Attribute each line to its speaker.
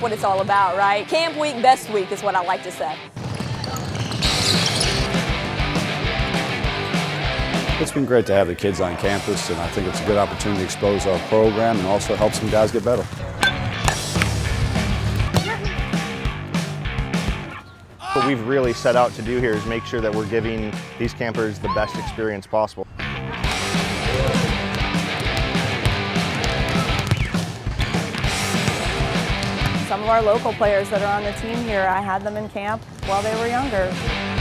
Speaker 1: what it's all about, right? Camp week, best week is what I like to say.
Speaker 2: It's been great to have the kids on campus, and I think it's a good opportunity to expose our program and also help some guys get better.
Speaker 3: What we've really set out to do here is make sure that we're giving these campers the best experience possible.
Speaker 1: Some of our local players that are on the team here, I had them in camp while they were younger.